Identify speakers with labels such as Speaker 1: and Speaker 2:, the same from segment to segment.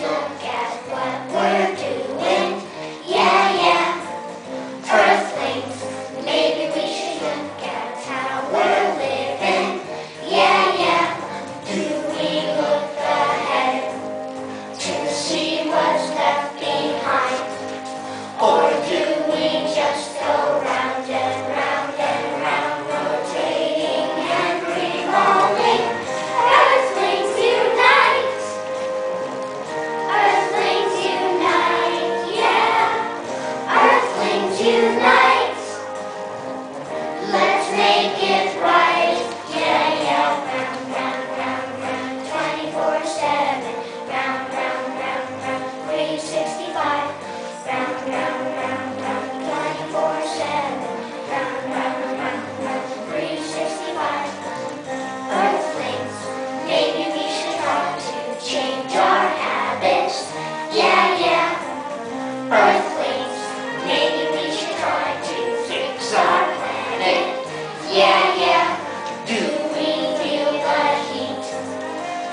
Speaker 1: look at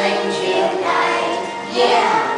Speaker 1: when June died. Yeah.